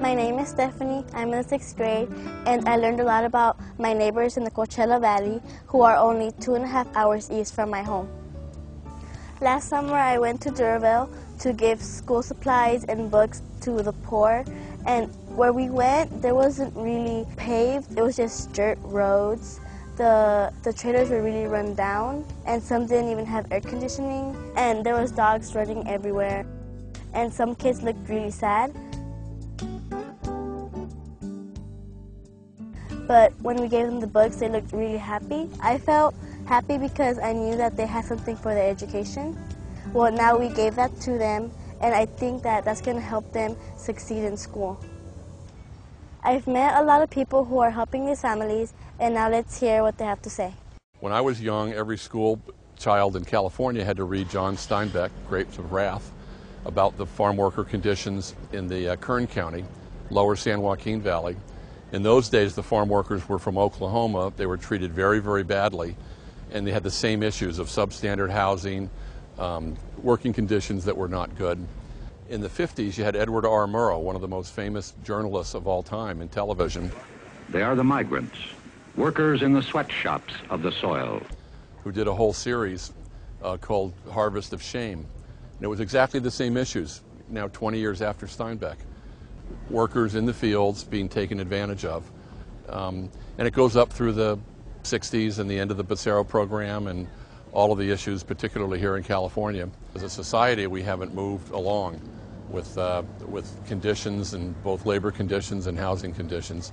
My name is Stephanie. I'm in sixth grade, and I learned a lot about my neighbors in the Coachella Valley who are only two and a half hours east from my home. Last summer, I went to Duroville to give school supplies and books to the poor, and where we went, there wasn't really paved, it was just dirt roads. The, the trailers were really run down, and some didn't even have air conditioning, and there was dogs running everywhere. And some kids looked really sad. But when we gave them the books, they looked really happy. I felt happy because I knew that they had something for their education. Well, now we gave that to them, and I think that that's going to help them succeed in school. I've met a lot of people who are helping these families, and now let's hear what they have to say. When I was young, every school child in California had to read John Steinbeck, Grapes of Wrath, about the farm worker conditions in the uh, Kern County, lower San Joaquin Valley. In those days, the farm workers were from Oklahoma. They were treated very, very badly, and they had the same issues of substandard housing, um, working conditions that were not good. In the 50s, you had Edward R. Murrow, one of the most famous journalists of all time in television. They are the migrants, workers in the sweatshops of the soil. Who did a whole series uh, called Harvest of Shame. And it was exactly the same issues, now 20 years after Steinbeck. Workers in the fields being taken advantage of. Um, and it goes up through the 60s and the end of the Bracero program and all of the issues, particularly here in California. As a society, we haven't moved along with, uh, with conditions and both labor conditions and housing conditions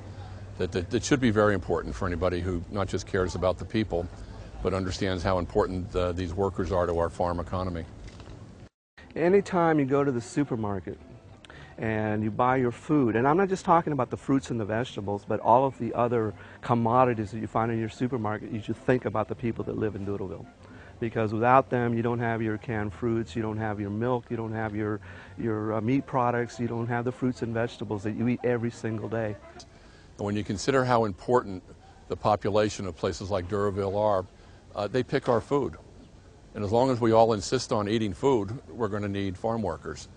that, that, that, should be very important for anybody who not just cares about the people, but understands how important uh, these workers are to our farm economy. Anytime you go to the supermarket and you buy your food, and I'm not just talking about the fruits and the vegetables, but all of the other commodities that you find in your supermarket, you should think about the people that live in Duroville because without them you don't have your canned fruits, you don't have your milk, you don't have your, your uh, meat products, you don't have the fruits and vegetables that you eat every single day. When you consider how important the population of places like Duroville are, uh, they pick our food. And as long as we all insist on eating food, we're going to need farm workers.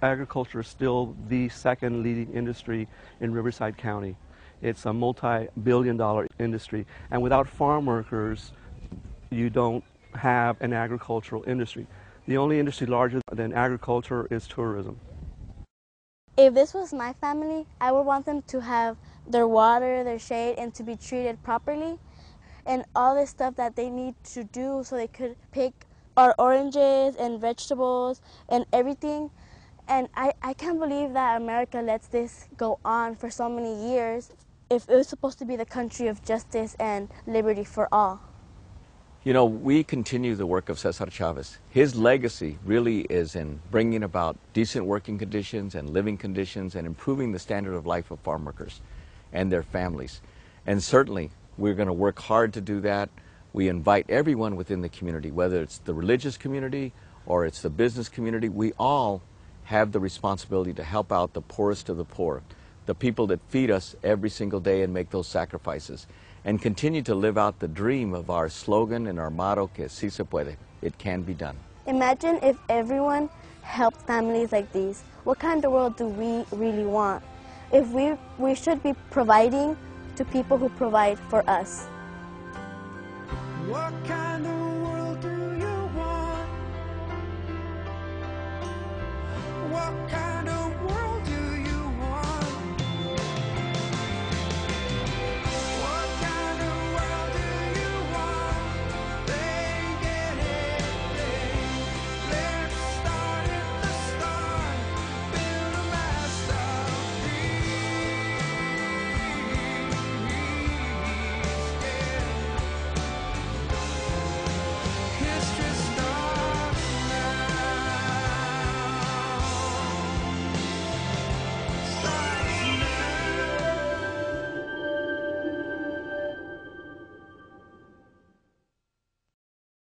Agriculture is still the second leading industry in Riverside County. It's a multi-billion dollar industry. And without farm workers, you don't have an agricultural industry. The only industry larger than agriculture is tourism. If this was my family, I would want them to have their water, their shade, and to be treated properly, and all this stuff that they need to do so they could pick our oranges and vegetables and everything. And I, I can't believe that America lets this go on for so many years if it was supposed to be the country of justice and liberty for all. You know, we continue the work of Cesar Chavez. His legacy really is in bringing about decent working conditions and living conditions and improving the standard of life of farm workers and their families. And certainly, we're going to work hard to do that. We invite everyone within the community, whether it's the religious community or it's the business community, we all have the responsibility to help out the poorest of the poor, the people that feed us every single day and make those sacrifices and continue to live out the dream of our slogan and our motto, que si se puede, it can be done. Imagine if everyone helped families like these. What kind of world do we really want? If we, we should be providing to people who provide for us. What kind of